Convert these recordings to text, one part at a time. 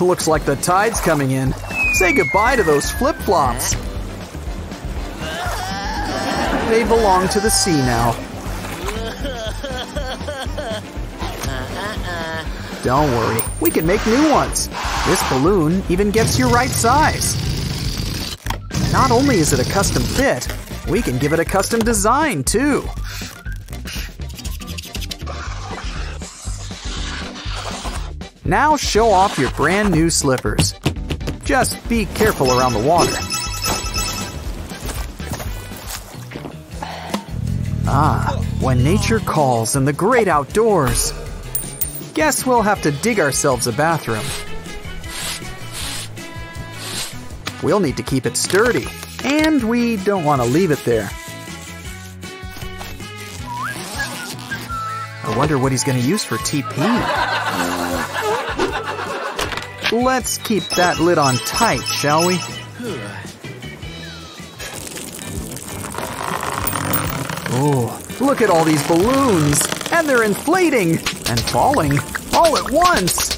looks like the tide's coming in. Say goodbye to those flip-flops. They belong to the sea now. Don't worry, we can make new ones. This balloon even gets your right size. Not only is it a custom fit, we can give it a custom design too. Now show off your brand new slippers. Just be careful around the water. Ah, when nature calls in the great outdoors. Guess we'll have to dig ourselves a bathroom. We'll need to keep it sturdy, and we don't want to leave it there. I wonder what he's going to use for TP. Let's keep that lid on tight, shall we? Oh, look at all these balloons! And they're inflating and falling all at once!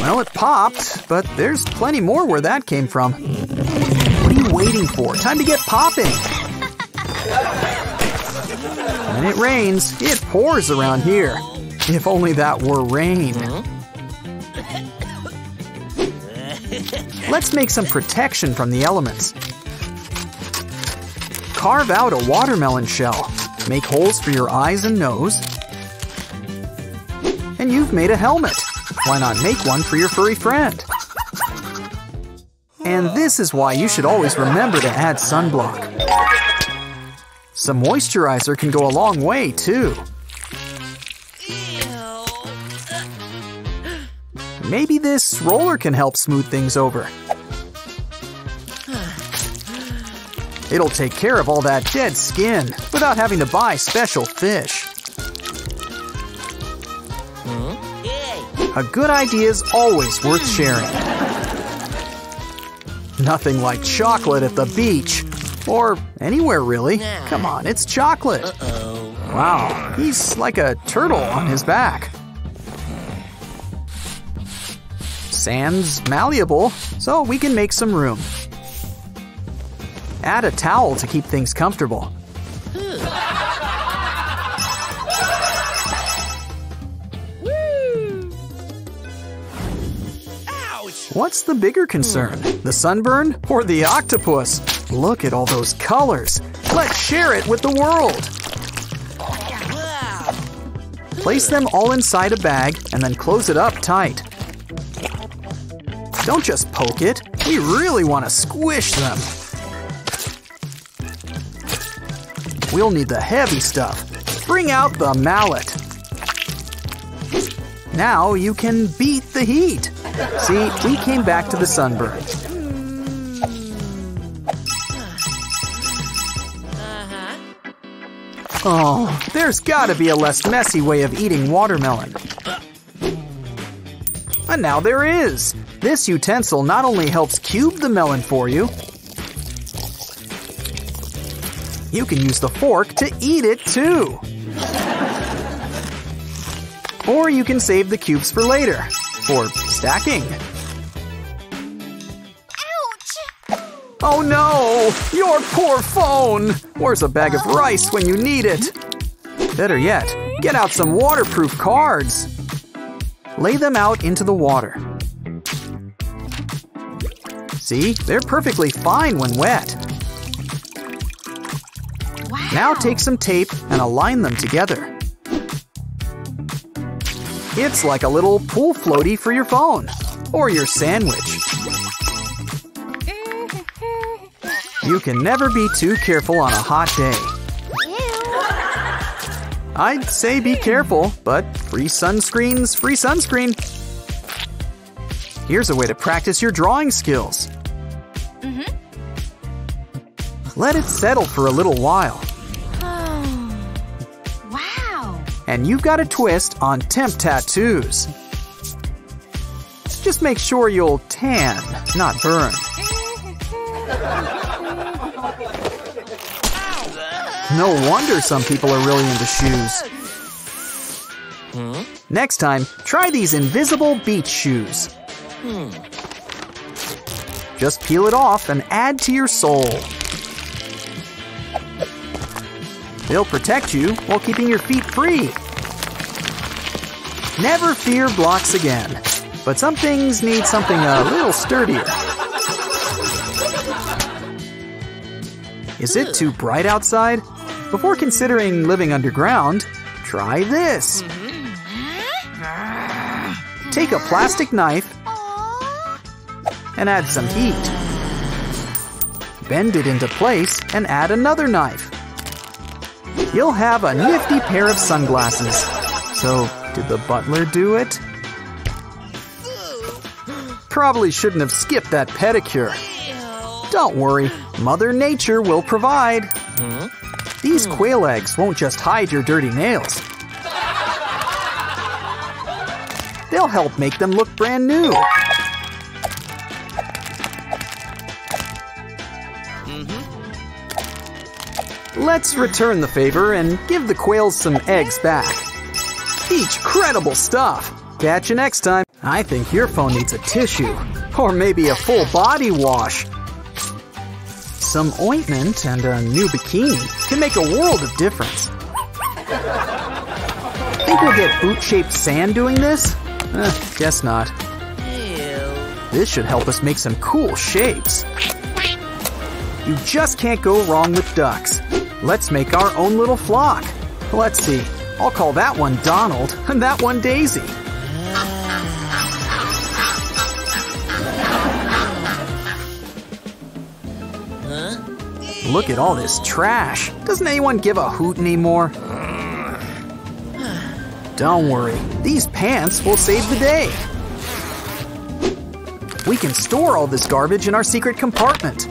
Well, it popped, but there's plenty more where that came from. What are you waiting for? Time to get popping! When it rains, it pours around here. If only that were rain. Let's make some protection from the elements. Carve out a watermelon shell. Make holes for your eyes and nose. And you've made a helmet. Why not make one for your furry friend? And this is why you should always remember to add sunblock. Some moisturizer can go a long way, too. Maybe this roller can help smooth things over. It'll take care of all that dead skin without having to buy special fish. A good idea is always worth sharing. Nothing like chocolate at the beach. Or anywhere, really. Come on, it's chocolate. Wow, he's like a turtle on his back. Sand's malleable, so we can make some room. Add a towel to keep things comfortable. What's the bigger concern? The sunburn or the octopus? Look at all those colors. Let's share it with the world. Place them all inside a bag and then close it up tight. Don't just poke it. We really want to squish them. We'll need the heavy stuff. Bring out the mallet. Now you can beat the heat. See, we came back to the sunburn. Uh-huh. Oh, there's gotta be a less messy way of eating watermelon. And now there is. This utensil not only helps cube the melon for you, you can use the fork to eat it too. Or you can save the cubes for later, for stacking. Ouch! Oh no! Your poor phone! Where's a bag of rice when you need it? Better yet, get out some waterproof cards. Lay them out into the water. See, they're perfectly fine when wet. Now take some tape and align them together. It's like a little pool floaty for your phone or your sandwich. You can never be too careful on a hot day. I'd say be careful, but free sunscreen's free sunscreen. Here's a way to practice your drawing skills. Mm-hmm. Let it settle for a little while. Oh, wow. And you've got a twist on temp tattoos. Just make sure you'll tan, not burn. No wonder some people are really into shoes. Hmm? Next time, try these invisible beach shoes. Hmm. Just peel it off and add to your sole. They'll protect you while keeping your feet free. Never fear blocks again. But some things need something a little sturdier. Is it too bright outside? Before considering living underground, try this. Take a plastic knife and add some heat. Bend it into place and add another knife. You'll have a nifty pair of sunglasses. So, did the butler do it? Probably shouldn't have skipped that pedicure. Don't worry, Mother Nature will provide. These hmm. quail eggs won't just hide your dirty nails. They'll help make them look brand new. Mm-hmm. Let's return the favor and give the quails some eggs back. Each credible stuff. Catch you next time. I think your phone needs a tissue, or maybe a full body wash. Some ointment and a new bikini can make a world of difference. Think we'll get boot-shaped sand doing this? Eh, guess not. Ew. This should help us make some cool shapes. You just can't go wrong with ducks. Let's make our own little flock. Let's see. I'll call that one Donald and that one Daisy. Look at all this trash. Doesn't anyone give a hoot anymore? Don't worry, these pants will save the day. We can store all this garbage in our secret compartment.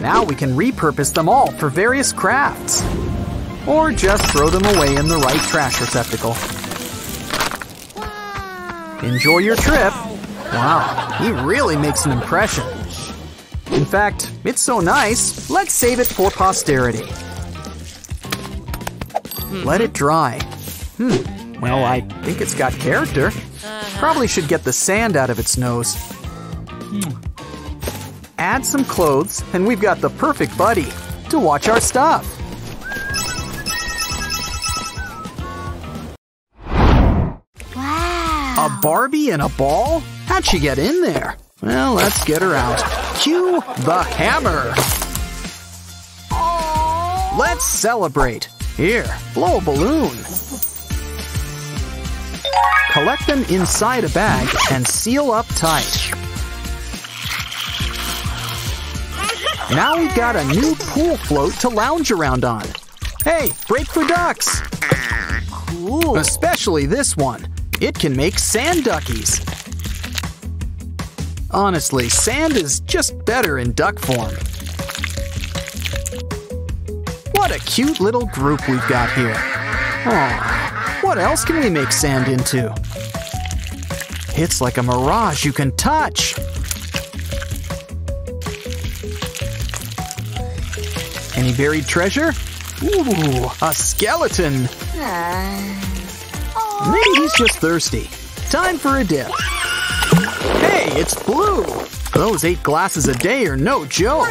Now we can repurpose them all for various crafts. Or just throw them away in the right trash receptacle. Enjoy your trip. Wow, he really makes an impression. In fact, it's so nice, let's save it for posterity. Let it dry. Hmm, well, I think it's got character. Probably should get the sand out of its nose. Add some clothes, and we've got the perfect buddy to watch our stuff. Wow. A Barbie and a ball? How'd she get in there? Well, let's get her out. Cue the hammer. Let's celebrate. Here, blow a balloon. Collect them inside a bag and seal up tight. Now we've got a new pool float to lounge around on. Hey, break for ducks! Cool. Especially this one. It can make sand duckies. Honestly, sand is just better in duck form. What a cute little group we've got here. Aw, what else can we make sand into? It's like a mirage you can touch. Any buried treasure? Ooh, a skeleton. Ah. Maybe he's just thirsty. Time for a dip. Hey, it's Blue! Those eight glasses a day are no joke.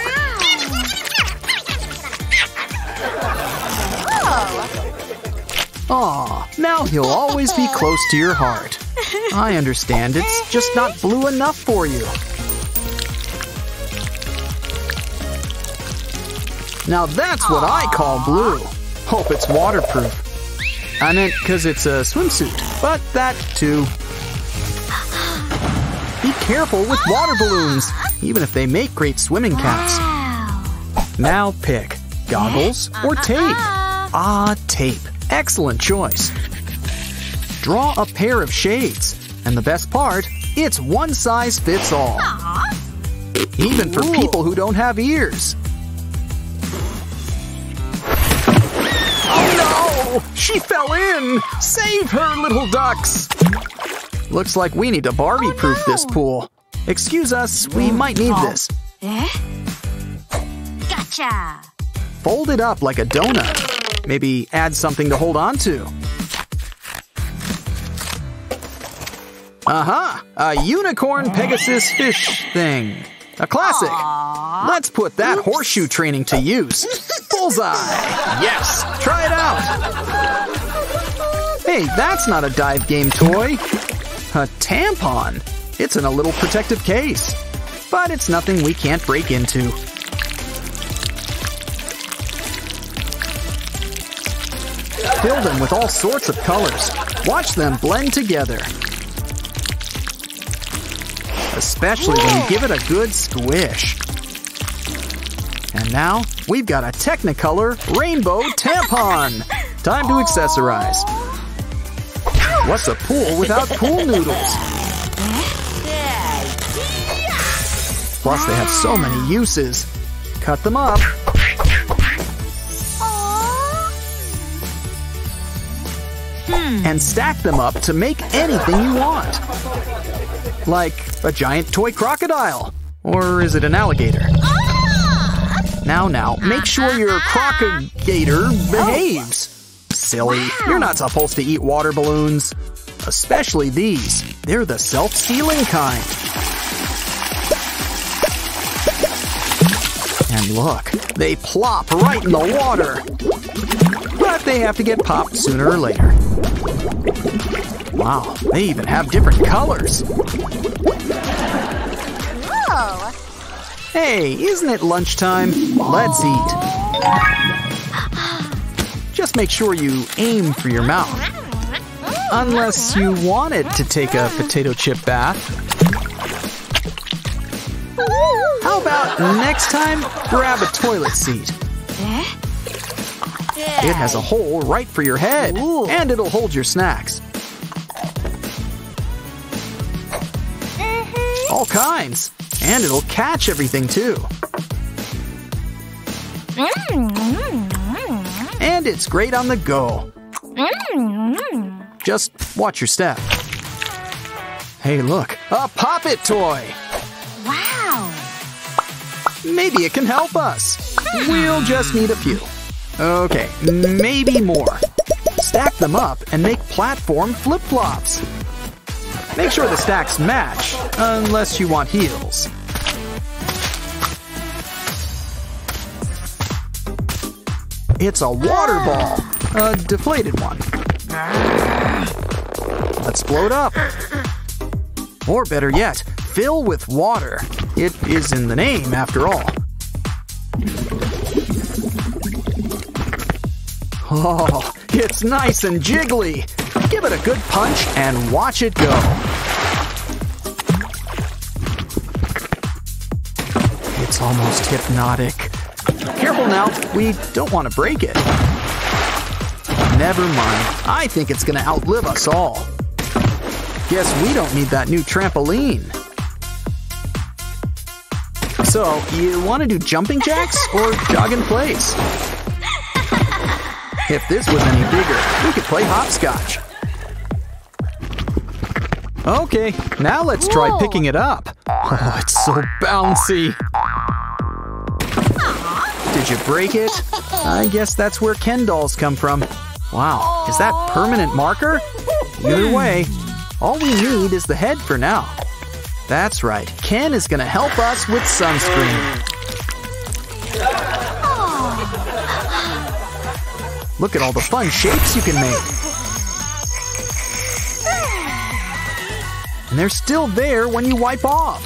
Aw, now he'll always be close to your heart. I understand, it's just not blue enough for you. Now that's what I call blue. Hope it's waterproof. I meant because it's a swimsuit, but that too. Careful with water balloons, even if they make great swimming caps. Now pick goggles or uh, uh, tape. Uh. Ah, tape. Excellent choice. Draw a pair of shades. And the best part, it's one size fits all. Even for people who don't have ears. Oh no! She fell in! Save her, little ducks! Looks like we need to Barbie-proof oh, no. this pool. Excuse us, we might need this. Eh? Gotcha! Fold it up like a donut. Maybe add something to hold on to. Uh -huh, a unicorn Pegasus fish thing. A classic. Aww. Let's put that Oops. horseshoe training to use. Bullseye! Yes! Try it out! Hey, that's not a dive game toy. A tampon. It's in a little protective case. But it's nothing we can't break into. Fill them with all sorts of colors. Watch them blend together. Especially when you give it a good squish. And now, we've got a Technicolor Rainbow Tampon! Time to accessorize. What's a pool without pool noodles? Plus, they have so many uses. Cut them up. And stack them up to make anything you want. Like a giant toy crocodile. Or is it an alligator? Now, now, make sure your crocagator behaves. Silly, you're not supposed to eat water balloons. Especially these. They're the self-sealing kind. And look, they plop right in the water. But they have to get popped sooner or later. Wow, they even have different colors. Whoa. Hey, isn't it lunchtime? Let's eat. Just make sure you aim for your mouth. Unless you want it to take a potato chip bath. How about next time, grab a toilet seat? It has a hole right for your head, and it'll hold your snacks. Uh-huh. All kinds. And it'll catch everything too. It's great on the go. Mm-hmm. Just watch your step. Hey, look, a Pop It toy. Wow. Maybe it can help us. Ah. We'll just need a few. Okay, maybe more. Stack them up and make platform flip-flops. Make sure the stacks match, unless you want heels. It's a water ball, a deflated one. Let's blow it up. Or better yet, fill with water. It is in the name, after all. Oh, it's nice and jiggly. Give it a good punch and watch it go. It's almost hypnotic. Now, we don't want to break it. Never mind, I think it's gonna outlive us all. Guess we don't need that new trampoline. So, you want to do jumping jacks or jog in place? If this was any bigger, we could play hopscotch. Okay, now let's try Whoa. picking it up. Oh, it's so bouncy. You break it? I guess that's where Ken dolls come from. Wow, is that permanent marker? Either way, all we need is the head for now. That's right, Ken is gonna help us with sunscreen. Look at all the fun shapes you can make. And they're still there when you wipe off.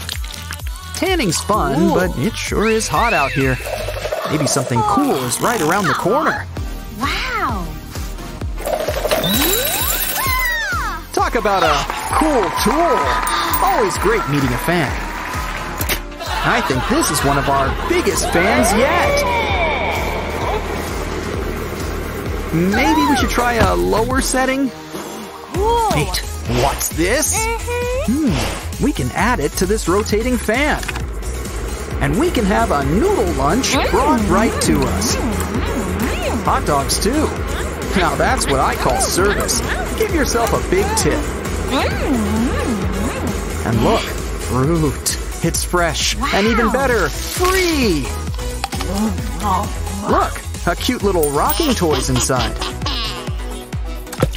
Tanning's fun, but it sure is hot out here. Maybe something cool is right around the corner. Wow. Talk about a cool tool. Always great meeting a fan. I think this is one of our biggest fans yet. Maybe we should try a lower setting? Cool. Wait, what's this? Hmm, we can add it to this rotating fan. And we can have a noodle lunch brought right to us. Hot dogs, too. Now that's what I call service. Give yourself a big tip. And look, fruit. It's fresh. And even better, free. Look, a cute little rocking toy's inside.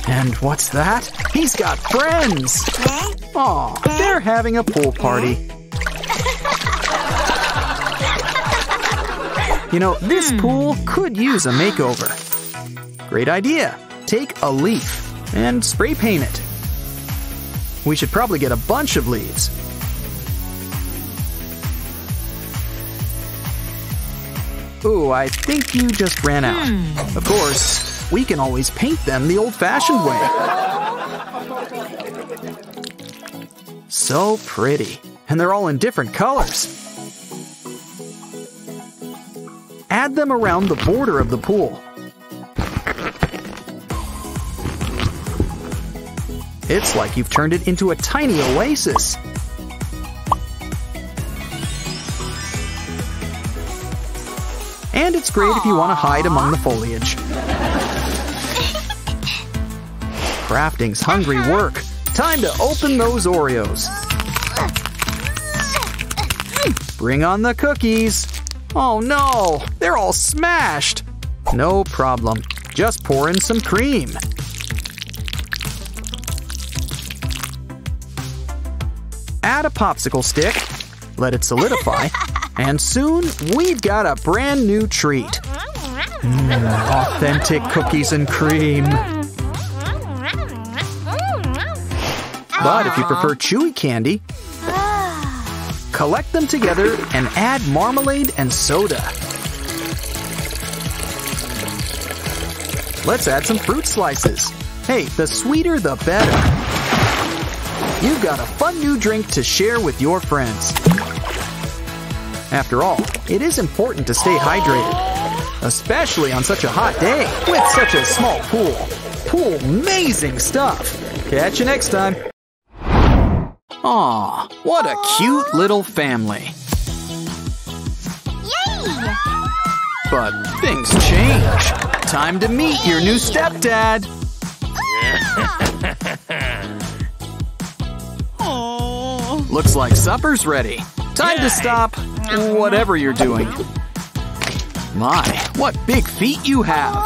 And what's that? He's got friends. Aw, they're having a pool party. You know, this hmm. pool could use a makeover. Great idea. Take a leaf and spray paint it. We should probably get a bunch of leaves. Ooh, I think you just ran out. Hmm. Of course, we can always paint them the old-fashioned way. So pretty. And they're all in different colors. Add them around the border of the pool. It's like you've turned it into a tiny oasis. And it's great if you want to hide among the foliage. Crafting's hungry work. Time to open those Oreos. Bring on the cookies. Oh no, they're all smashed. No problem. Just pour in some cream. Add a popsicle stick, let it solidify, and soon we've got a brand new treat. Mm, authentic cookies and cream. But if you prefer chewy candy, collect them together and add marmalade and soda. Let's add some fruit slices. Hey, the sweeter the better. You've got a fun new drink to share with your friends. After all, it is important to stay hydrated, especially on such a hot day with such a small pool. Pool amazing stuff. Catch you next time. Aw, what a cute little family. Yay! But things change. Time to meet your new stepdad. Looks like supper's ready. Time to stop whatever you're doing. My, what big feet you have.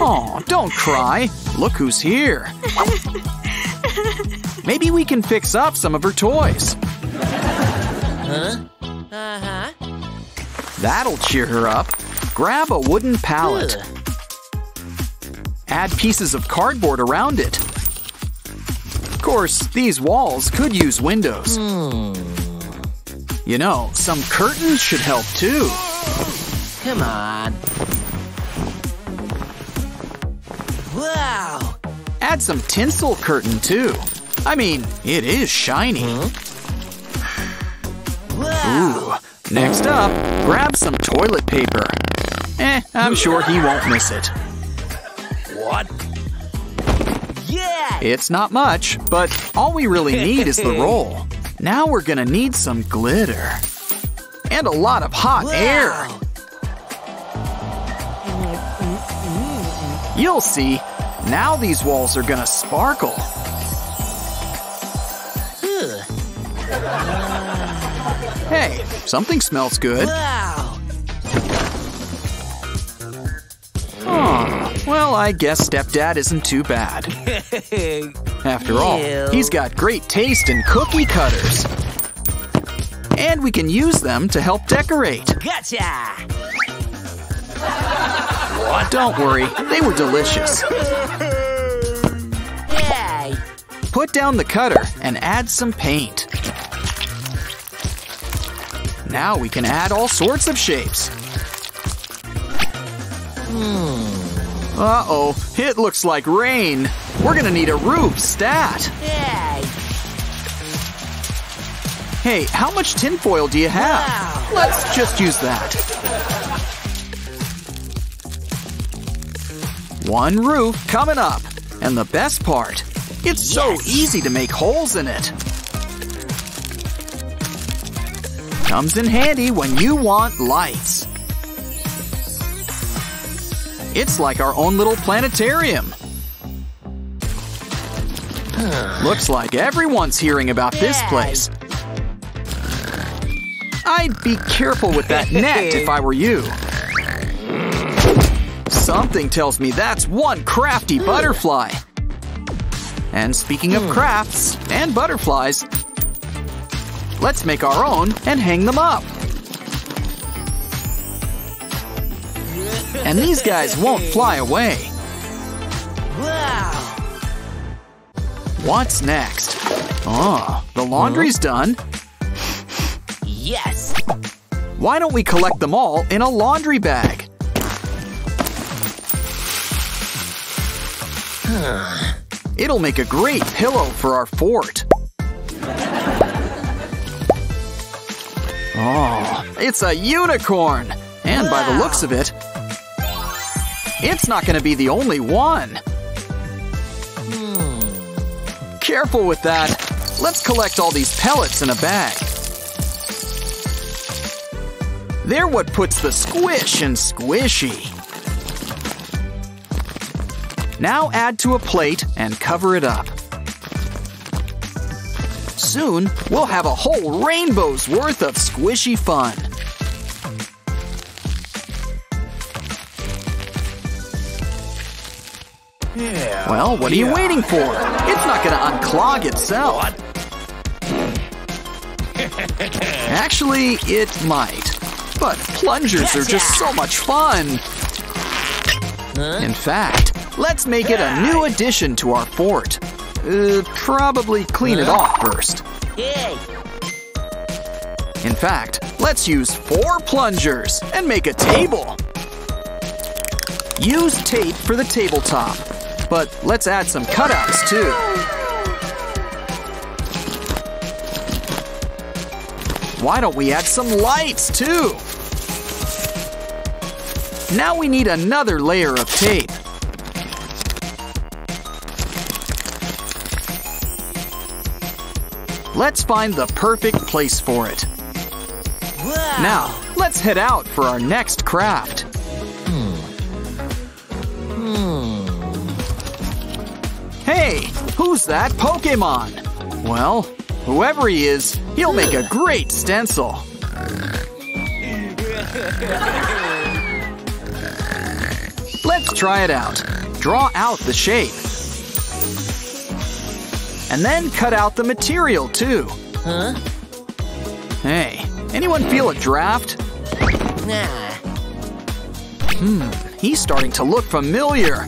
Oh, don't cry. Look who's here. Maybe we can fix up some of her toys. Huh? Uh-huh. That'll cheer her up. Grab a wooden pallet. Add pieces of cardboard around it. Of course, these walls could use windows. You know, some curtains should help too. Come on. Wow. Add some tinsel curtain too. I mean, it is shiny. Ooh. Next up, grab some toilet paper. Eh, I'm sure he won't miss it. What? Yeah. It's not much, but all we really need is the roll. Now we're gonna need some glitter. And a lot of hot air. You'll see. Now these walls are gonna sparkle. Ugh. Hey, something smells good. Wow. Well, I guess stepdad isn't too bad. After all, Ew. he's got great taste in cookie cutters. And we can use them to help decorate. Gotcha. Don't worry, they were delicious. Yay. Put down the cutter and add some paint. Now we can add all sorts of shapes. Hmm. Uh-oh, it looks like rain. We're gonna need a roof stat. Yay. Hey, how much tinfoil do you have? Wow. Let's just use that. One roof coming up. And the best part, it's so easy to make holes in it. Comes in handy when you want lights. It's like our own little planetarium. Looks like everyone's hearing about this place. I'd be careful with that net if I were you. Something tells me that's one crafty hmm. butterfly. And speaking of hmm. crafts and butterflies, let's make our own and hang them up. And these guys won't fly away. Wow. What's next? Oh, the laundry's done. Yes. Why don't we collect them all in a laundry bag? It'll make a great pillow for our fort. Oh, it's a unicorn! And by the looks of it, it's not going to be the only one. Hmm. Careful with that. Let's collect all these pellets in a bag. They're what puts the squish in squishy. Now add to a plate and cover it up. Soon, we'll have a whole rainbow's worth of squishy fun. Yeah. Well, what are you waiting for? It's not going to unclog itself. Actually, it might. But plungers are just so much fun. In fact, let's make it a new addition to our fort. Uh, probably clean it off first. In fact, let's use four plungers and make a table. Use tape for the tabletop, but let's add some cutouts too. Why don't we add some lights too? Now we need another layer of tape. Let's find the perfect place for it. Now, let's head out for our next craft. Hmm. Hmm. Hey, who's that Pokemon? Well, whoever he is, he'll make a great stencil. Let's try it out. Draw out the shape. And then cut out the material too. Huh? Hey, anyone feel a draft? Nah. Hmm, He's starting to look familiar.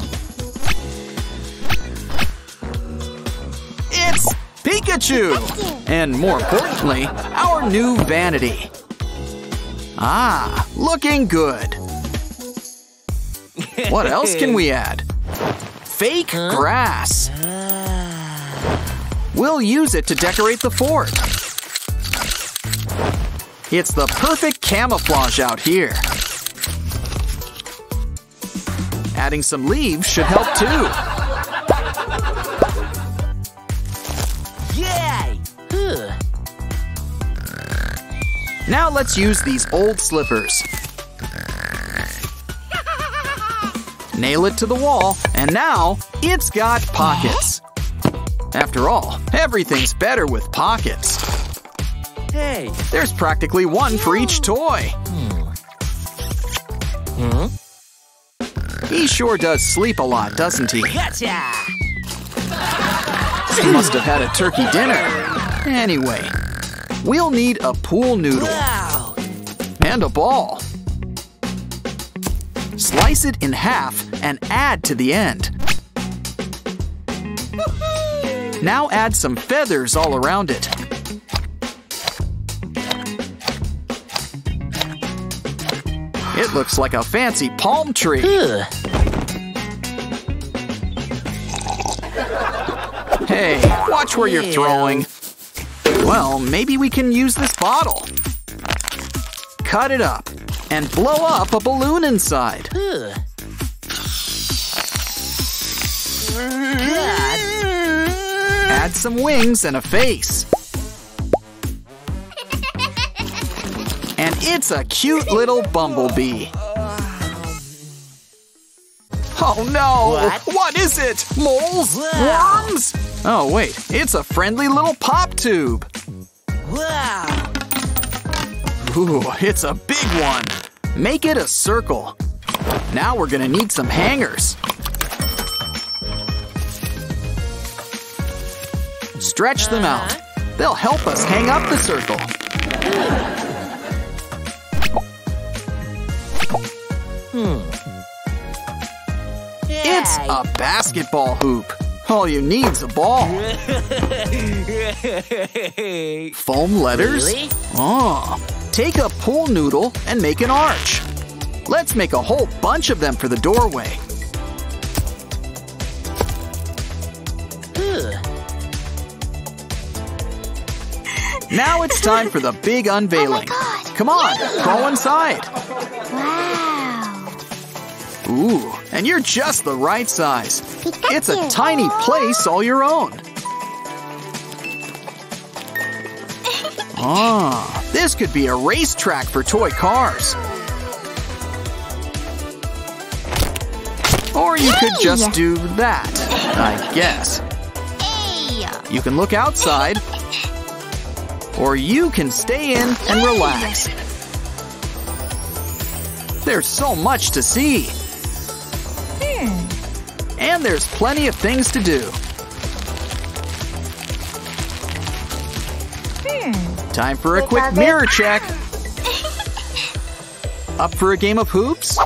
It's Pikachu! And more importantly, our new vanity. Ah, looking good. What else can we add? Fake grass. We'll use it to decorate the fort. It's the perfect camouflage out here. Adding some leaves should help too. Yay. Huh. Now let's use these old slippers. Nail it to the wall, and now it's got pockets. After all, everything's better with pockets. Hey. There's practically one for each toy. Hmm. Hmm? He sure does sleep a lot, doesn't he? Gotcha. He must have had a turkey dinner. Anyway, we'll need a pool noodle Wow. and a ball. Slice it in half and add to the end. Now add some feathers all around it. It looks like a fancy palm tree. Huh. Hey, watch where you're throwing. Well, maybe we can use this bottle. Cut it up and blow up a balloon inside. Huh. Add some wings and a face. And it's a cute little bumblebee. Oh no! What? what is it? Moles? Wow. Worms? Oh wait, it's a friendly little pop tube. Wow. Ooh, it's a big one. Make it a circle. Now we're gonna need some hangers. Stretch them out. They'll help us hang up the circle. Hmm. It's a basketball hoop. All you need's a ball. Foam letters? Really? Oh. Take a pool noodle and make an arch. Let's make a whole bunch of them for the doorway. Now it's time for the big unveiling. God. Come on, crawl inside. Wow. Ooh, and you're just the right size. It's a tiny place all your own. Ah, this could be a racetrack for toy cars. Or you could just do that, I guess. Hey. You can look outside, or you can stay in and relax. There's so much to see. And there's plenty of things to do. Time for a quick mirror check. Up for a game of hoops?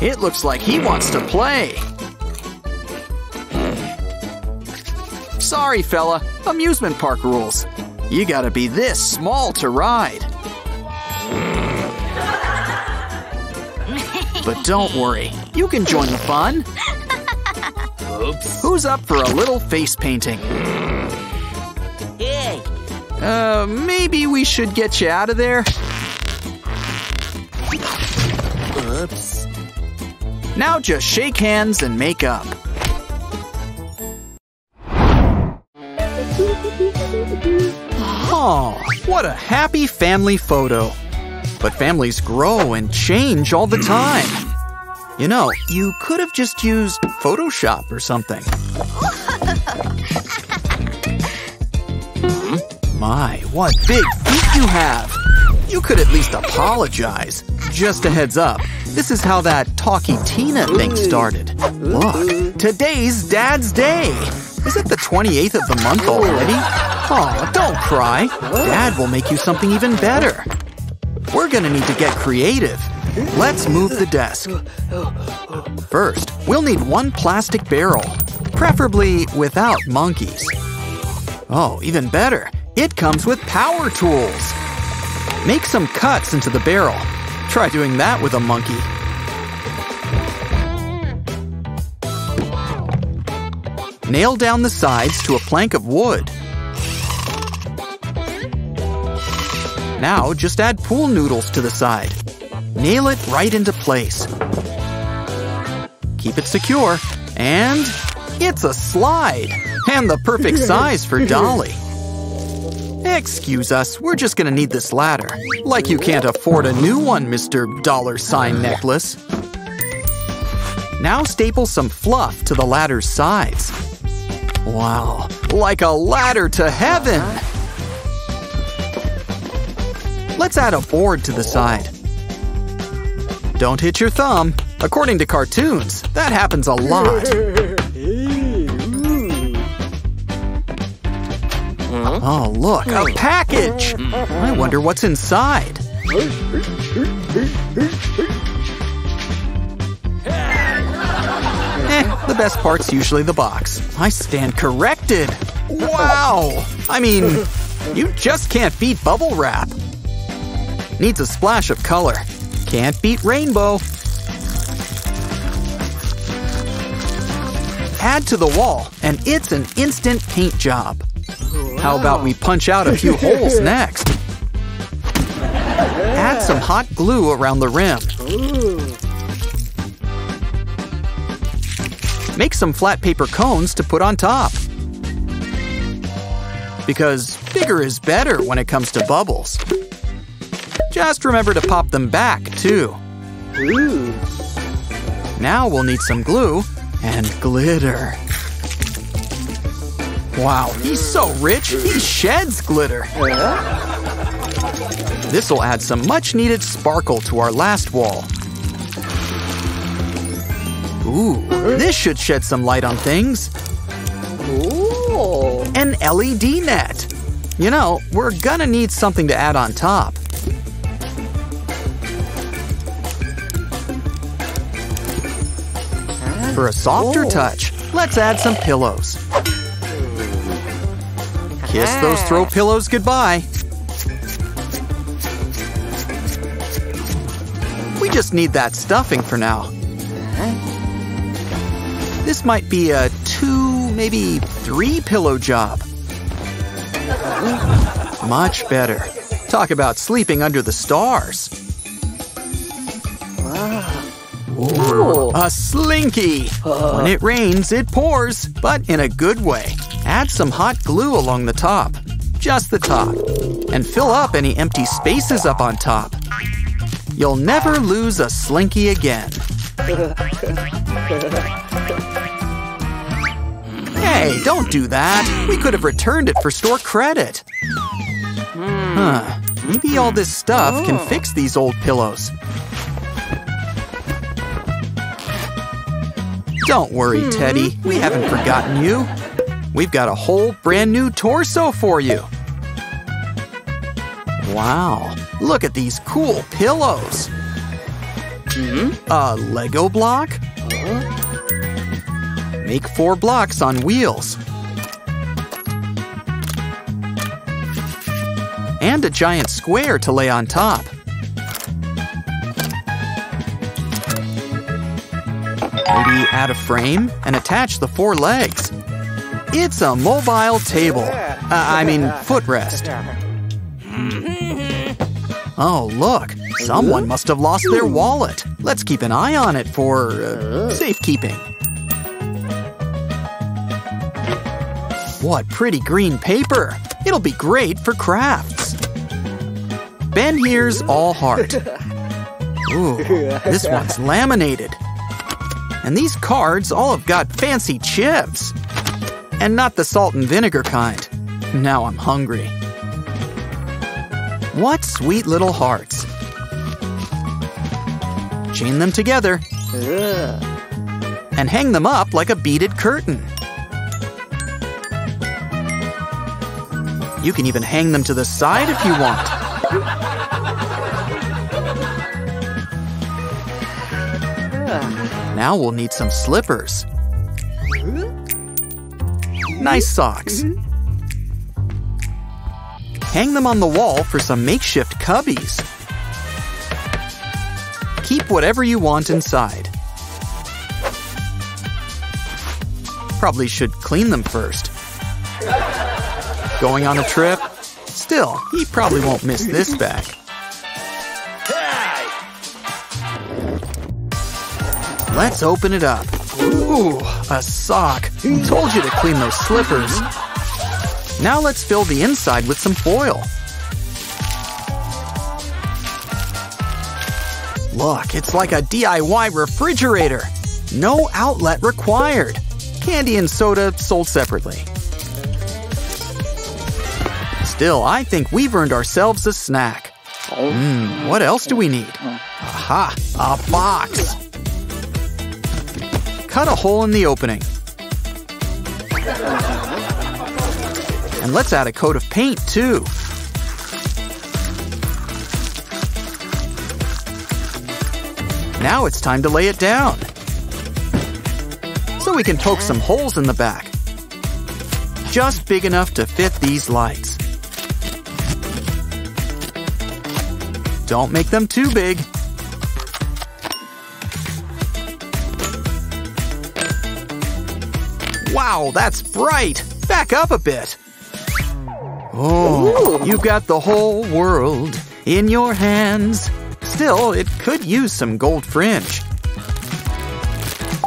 It looks like he wants to play. Sorry, fella. Amusement park rules. You gotta be this small to ride. But don't worry, you can join the fun. Oops. Who's up for a little face painting? Yay. Uh, maybe we should get you out of there? Oops. Now just shake hands and make up. Oh, what a happy family photo. But families grow and change all the time. You know, you could have just used Photoshop or something. Hmm? My, what big feet you have! You could at least apologize. Just a heads up, this is how that talky Tina thing started. Look, today's Dad's Day. Is it the 28th of the month already? Oh, don't cry. Dad will make you something even better. We're gonna need to get creative. Let's move the desk. First, we'll need one plastic barrel, preferably without monkeys. Oh, even better, it comes with power tools. Make some cuts into the barrel. Try doing that with a monkey. Nail down the sides to a plank of wood. Now just add pool noodles to the side. Nail it right into place. Keep it secure, and it's a slide, and the perfect size for Dolly. Excuse us, we're just gonna need this ladder. Like you can't afford a new one, Mr. Dollar Sign Necklace. Now staple some fluff to the ladder's sides. Wow, like a ladder to heaven! Let's add a board to the side. Don't hit your thumb. According to cartoons, that happens a lot. Mm-hmm. Oh, look, a mm. package! Mm-hmm. I wonder what's inside. Eh, the best part's usually the box. I stand corrected. Wow! I mean, you just can't beat bubble wrap. Needs a splash of color. Can't beat rainbow. Add to the wall, and it's an instant paint job. How about we punch out a few holes next? Add some hot glue around the rim. Make some flat paper cones to put on top. Because bigger is better when it comes to bubbles. Just remember to pop them back, too. Now we'll need some glue and glitter. Wow, he's so rich, he sheds glitter. This'll add some much needed sparkle to our last wall. Ooh, this should shed some light on things. Ooh. An LED net. You know, we're gonna need something to add on top. For a softer touch, let's add some pillows. Kiss those throw pillows goodbye. We just need that stuffing for now. Uh-huh. This might be a two, maybe three pillow job. Uh-huh. Much better. Talk about sleeping under the stars. Ooh. A slinky. Uh-huh. When it rains, it pours, but in a good way. Add some hot glue along the top, just the top, and fill up any empty spaces up on top. You'll never lose a slinky again. Hey, don't do that. We could have returned it for store credit. Huh. Maybe all this stuff can oh. fix these old pillows. Don't worry, hmm. Teddy. We haven't forgotten you. We've got a whole brand new torso for you. Wow, look at these cool pillows. Mm-hmm. A Lego block? Make four blocks on wheels. And a giant square to lay on top. Maybe add a frame and attach the four legs. It's a mobile table. Uh, I mean, footrest. Oh, look. Someone must have lost their wallet. Let's keep an eye on it for uh, safekeeping. What pretty green paper. It'll be great for crafts. Ben here's all heart. Ooh, this one's laminated. And these cards all have got fancy chips. And not the salt and vinegar kind. Now I'm hungry. What sweet little hearts. Chain them together Ugh. and hang them up like a beaded curtain. You can even hang them to the side if you want. Now we'll need some slippers. Mm-hmm. Nice socks. Mm-hmm. Hang them on the wall for some makeshift cubbies. Keep whatever you want inside. Probably should clean them first. Going on a trip? Still, he probably won't miss this bag. Let's open it up. Ooh, a sock. Who Told you to clean those slippers. Now let's fill the inside with some foil. Look, it's like a DIY refrigerator. No outlet required. Candy and soda sold separately. Still, I think we've earned ourselves a snack. Hmm, what else do we need? Aha, a box. Cut a hole in the opening. And let's add a coat of paint too. Now it's time to lay it down. So we can poke some holes in the back. Just big enough to fit these lights. Don't make them too big. Wow, that's bright! Back up a bit. Oh, you've got the whole world in your hands. Still, it could use some gold fringe.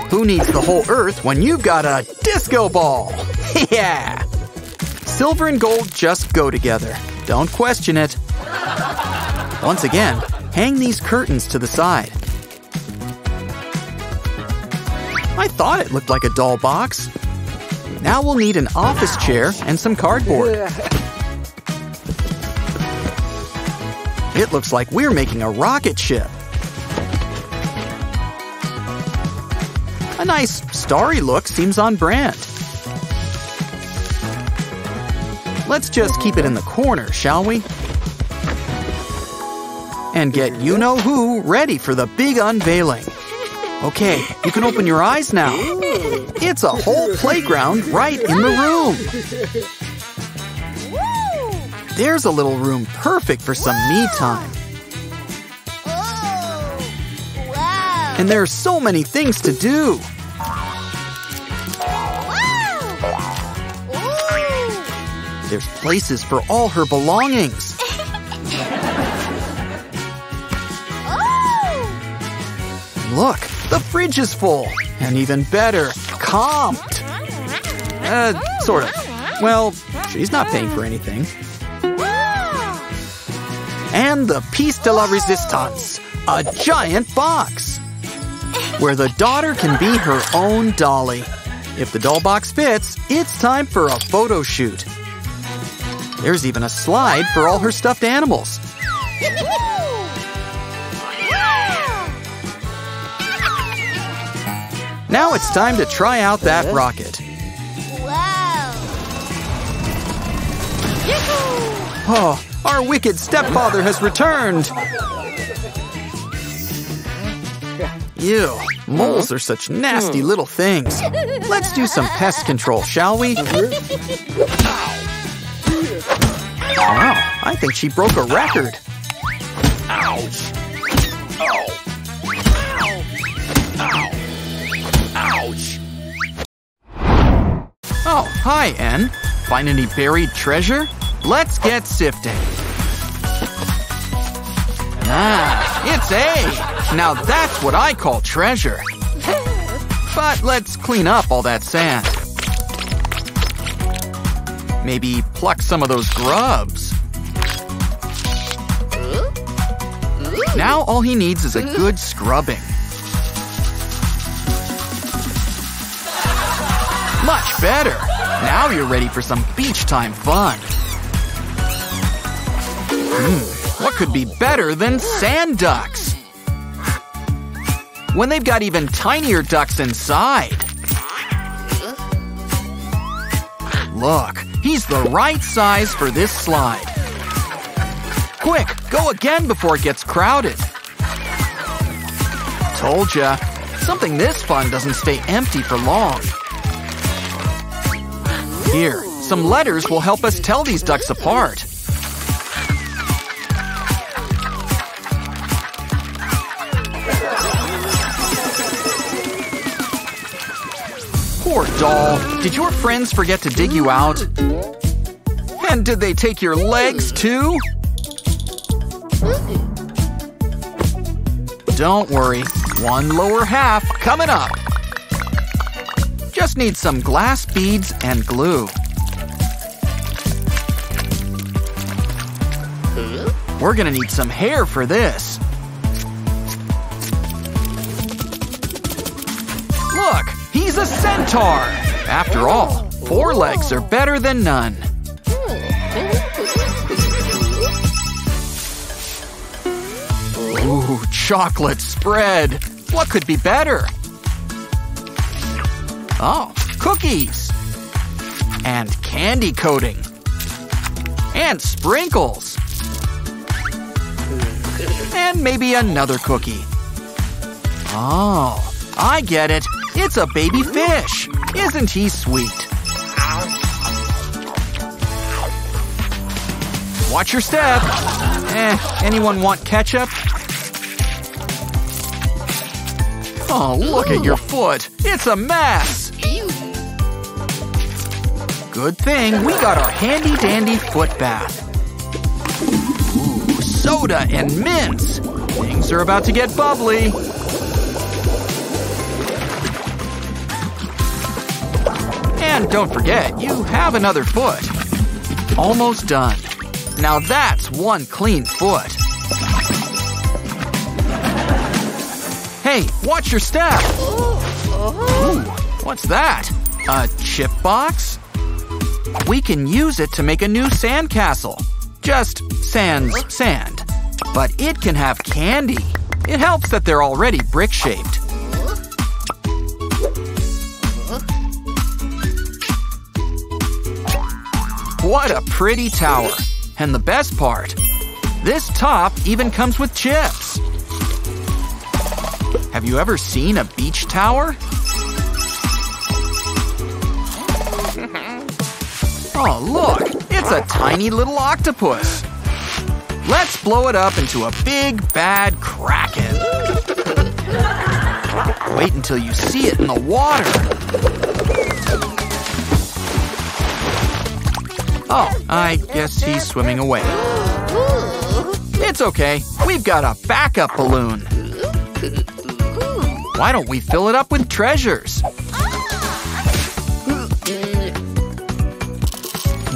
Who needs the whole earth when you've got a disco ball? yeah! Silver and gold just go together. Don't question it. Once again, hang these curtains to the side. I thought it looked like a doll box. Now we'll need an office chair and some cardboard. It looks like we're making a rocket ship. A nice starry look seems on brand. Let's just keep it in the corner, shall we? And get you know who ready for the big unveiling. Okay, you can open your eyes now. It's a whole playground right in the room. There's a little room perfect for some me time. Oh. And there are so many things to do. There's places for all her belongings. Look, the fridge is full. And even better, comped. Uh, sort of. Well, she's not paying for anything. And the piece de la resistance, a giant box. Where the daughter can be her own dolly. If the doll box fits, it's time for a photo shoot. There's even a slide for all her stuffed animals. Now it's time to try out that rocket. Wow. Oh, our wicked stepfather has returned. Ew, moles are such nasty hmm. little things. Let's do some pest control, shall we? Mm-hmm. Wow, I think she broke a record. Ouch! Hi, N. Find any buried treasure? Let's get sifting. Ah, it's A. Now that's what I call treasure. But let's clean up all that sand. Maybe pluck some of those grubs. Now all he needs is a good scrubbing. Much better. Now you're ready for some beach time fun. Hmm, what could be better than sand ducks? When they've got even tinier ducks inside. Look, he's the right size for this slide. Quick, go again before it gets crowded. Told ya, something this fun doesn't stay empty for long. Here, some letters will help us tell these ducks apart. Poor doll. Did your friends forget to dig you out? And did they take your legs too? Don't worry, one lower half coming up. Just need some glass beads and glue. We're gonna need some hair for this. Look, he's a centaur! After all, four legs are better than none. Ooh, chocolate spread. What could be better? Oh, cookies. And candy coating. And sprinkles. And maybe another cookie. Oh, I get it. It's a baby fish. Isn't he sweet? Watch your step. Eh, anyone want ketchup? Oh, look at your foot. It's a mess. Good thing we got our handy dandy foot bath. Ooh, soda and mints. Things are about to get bubbly. And don't forget, you have another foot. Almost done. Now that's one clean foot. Hey, watch your step. Ooh, what's that? A chip box? we can use it to make a new sandcastle. Just sans sand. But it can have candy. It helps that they're already brick-shaped. What a pretty tower. And the best part, this top even comes with chips. Have you ever seen a beach tower? Oh, look, it's a tiny little octopus. Let's blow it up into a big, bad kraken. Wait until you see it in the water. Oh, I guess he's swimming away. It's okay. We've got a backup balloon. Why don't we fill it up with treasures?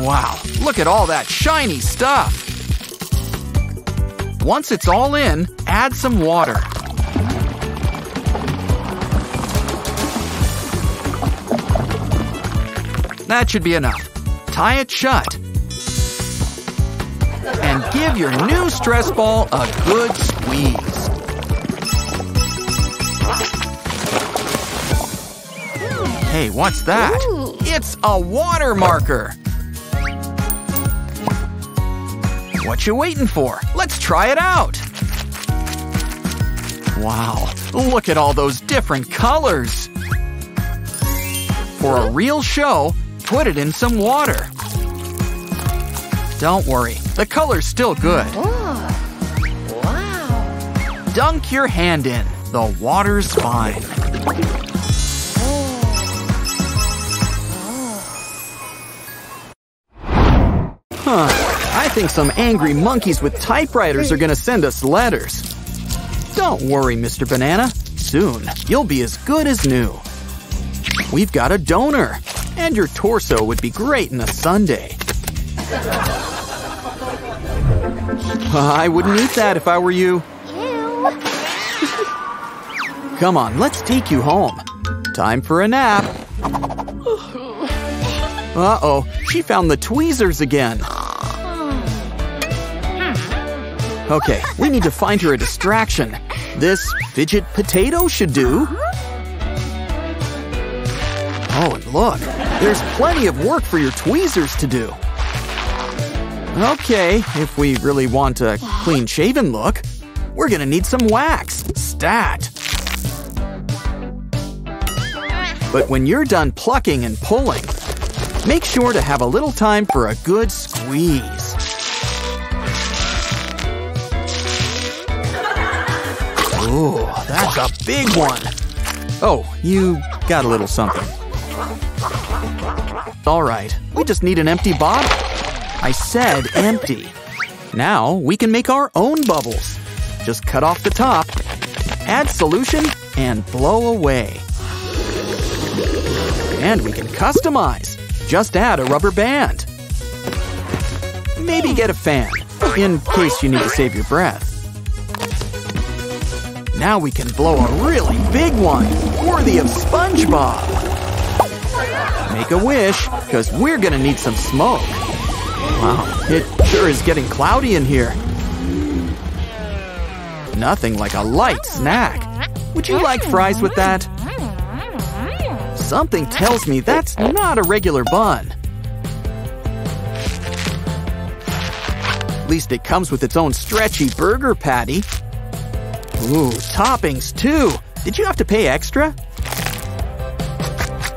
Wow, look at all that shiny stuff. Once it's all in, add some water. That should be enough. Tie it shut. And give your new stress ball a good squeeze. Hey, what's that? Ooh. It's a water marker. What you waiting for? Let's try it out. Wow, look at all those different colors. For a real show, put it in some water. Don't worry, the color's still good. Oh. Wow. Dunk your hand in. The water's fine. Oh. Huh. I think some angry monkeys with typewriters are gonna send us letters. Don't worry, Mr. Banana. Soon, you'll be as good as new. We've got a donor, and your torso would be great in a sundae. I wouldn't eat that if I were you. Ew. Come on, let's take you home. Time for a nap. Uh oh, she found the tweezers again. Okay, we need to find her a distraction. This fidget potato should do. Oh, and look, there's plenty of work for your tweezers to do. Okay, if we really want a clean shaven look, we're gonna need some wax. Stat. But when you're done plucking and pulling, make sure to have a little time for a good squeeze. Ooh, that's a big one. Oh, you got a little something. All right, we just need an empty bottle. I said empty. Now we can make our own bubbles. Just cut off the top, add solution, and blow away. And we can customize. Just add a rubber band. Maybe get a fan, in case you need to save your breath. Now we can blow a really big one, worthy of SpongeBob. Make a wish, because we're gonna need some smoke. Wow, it sure is getting cloudy in here. Nothing like a light snack. Would you like fries with that? Something tells me that's not a regular bun. At least it comes with its own stretchy burger patty. Ooh, toppings too. Did you have to pay extra?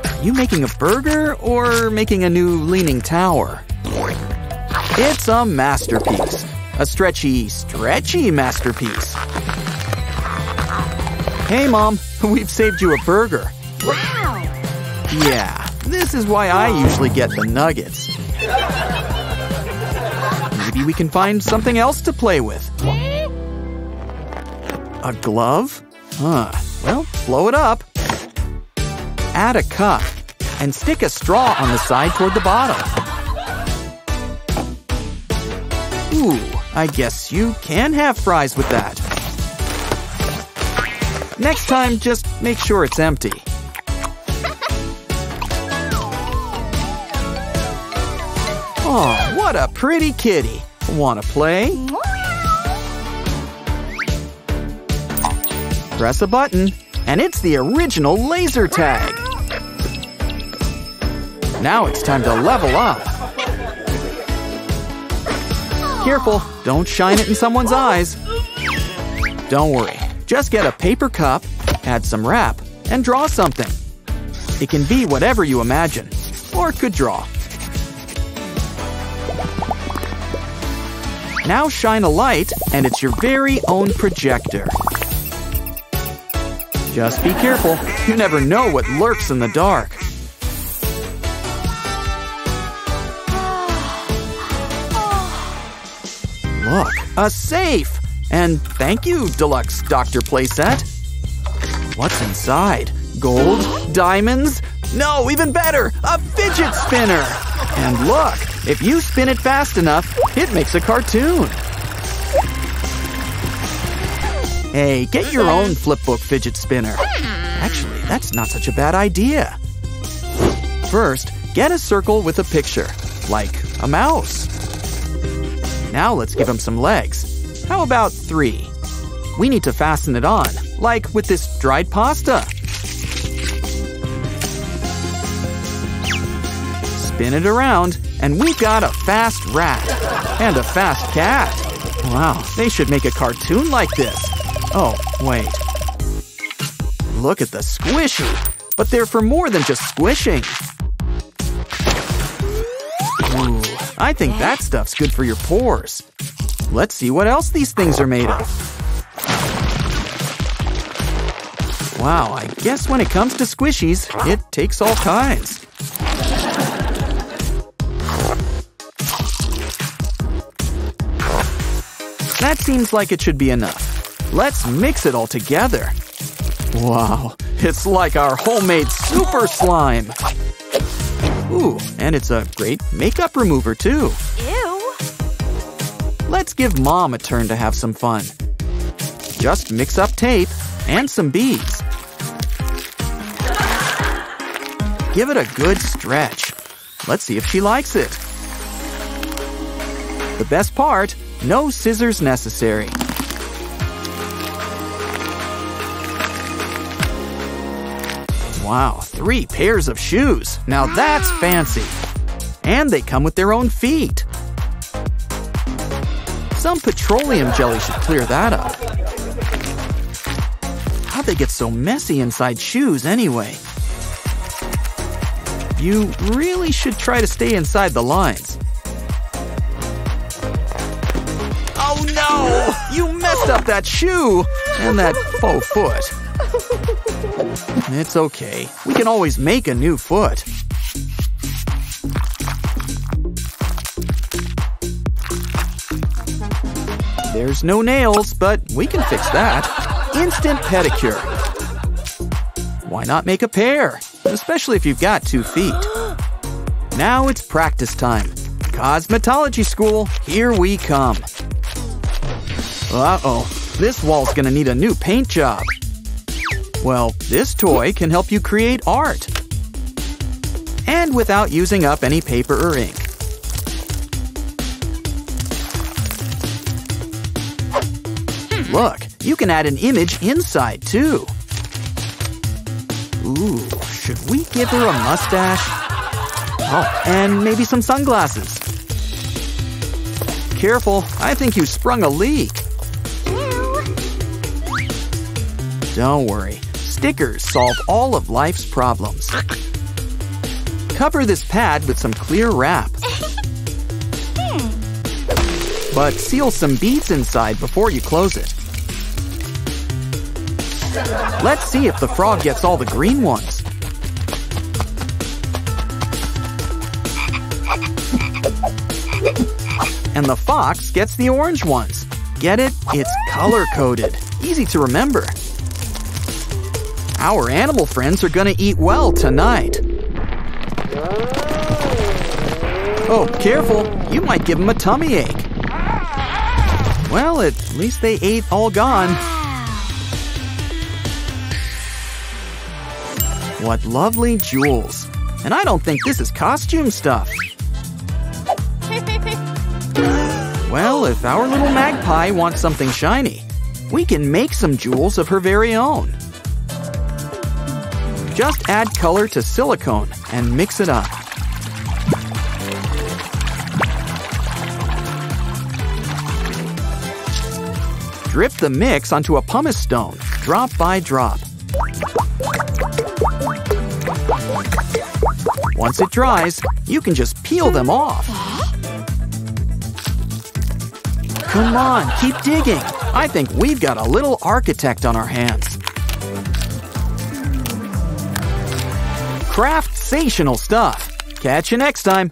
Are you making a burger or making a new leaning tower? It's a masterpiece. A stretchy, stretchy masterpiece. Hey, Mom, we've saved you a burger. Wow. Yeah, this is why I usually get the nuggets. Maybe we can find something else to play with. A glove? Huh. Well, blow it up. Add a cup and stick a straw on the side toward the bottom. Ooh, I guess you can have fries with that. Next time, just make sure it's empty. Oh, what a pretty kitty. Wanna play? Press a button, and it's the original laser tag. Now it's time to level up. careful, don't shine it in someone's eyes. Don't worry, just get a paper cup, add some wrap, and draw something. It can be whatever you imagine, or could draw. Now shine a light, and it's your very own projector. Just be careful, you never know what lurks in the dark. Look, a safe! And thank you, Deluxe Doctor Playset. What's inside? Gold? Diamonds? No, even better! A fidget spinner! And look, if you spin it fast enough, it makes a cartoon. Hey, get your mm-hmm. own flipbook fidget spinner. Hmm. Actually, that's not such a bad idea. First, get a circle with a picture, like a mouse. Now let's give him some legs. How about three? We need to fasten it on, like with this dried pasta. Spin it around, and we've got a fast rat and a fast cat. Wow, they should make a cartoon like this. Oh, wait. Look at the squishy, but they're for more than just squishing. Ooh, I think that stuff's good for your pores. Let's see what else these things are made of. Wow, I guess when it comes to squishies, it takes all kinds. That seems like it should be enough. Let's mix it all together. Wow, it's like our homemade super slime. Ooh, and it's a great makeup remover too. Ew. Let's give mom a turn to have some fun. Just mix up tape and some beads. Give it a good stretch. Let's see if she likes it. The best part, no scissors necessary. Wow, three pairs of shoes. Now that's fancy. And they come with their own feet. Some petroleum jelly should clear that up. How'd they get so messy inside shoes anyway? You really should try to stay inside the lines. Oh no! You messed up that shoe! And that faux foot. It's okay. We can always make a new foot. There's no nails, but we can fix that. Instant pedicure. Why not make a pair? Especially if you've got two feet. Now it's practice time. Cosmetology school, here we come. Uh-oh, this wall's gonna need a new paint job. Well, this toy can help you create art. And without using up any paper or ink. Look, you can add an image inside too. Ooh, should we give her a mustache? Oh, and maybe some sunglasses. Careful, I think you sprung a leak. Don't worry, stickers solve all of life's problems. Cover this pad with some clear wrap. But seal some beads inside before you close it. Let's see if the frog gets all the green ones. And the fox gets the orange ones. Get it? It's color coded. Easy to remember. Our animal friends are gonna eat well tonight. Oh, careful. You might give them a tummy ache. Well, at least they ate all gone. What lovely jewels. And I don't think this is costume stuff. Well, if our little magpie wants something shiny, we can make some jewels of her very own. Just add color to silicone and mix it up. Drip the mix onto a pumice stone, drop by drop. Once it dries, you can just peel them off. Come on, keep digging. I think we've got a little architect on our hands. Craft-sational stuff. Catch you next time.